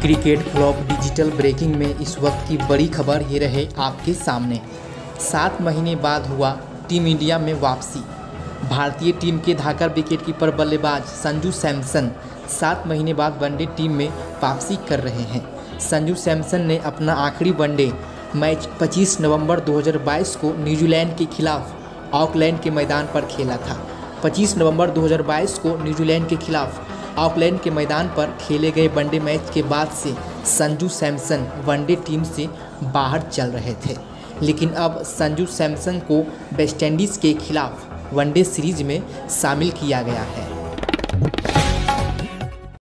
Cricket flop digital breaking में इस वक्त की बड़ी खबर ये रहे आपके सामने। सात महीने बाद हुआ टीम इंडिया में वापसी। भारतीय टीम के धाकर विकेट कीपर बल्लेबाज संजू सैमसन सात महीने बाद वनडे टीम में वापसी कर रहे हैं। संजू सैमसन ने अपना आखिरी वनडे मैच 25 नवंबर 2022 को न्यूजीलैंड के खिलाफ ऑकलैंड के मैदान पर खेला था। 25 नवंबर 2022 को न्यूजीलैंड के खिलाफ ऑकलैंड के मैदान पर खेले गए वनडे मैच के बाद से संजू सैमसन वनडे टीम से बाहर चल रहे थे। लेकिन अब संजू सैमसन को वेस्टइंडीज़ के खिलाफ वनडे सीरीज़ में शामिल किया गया है।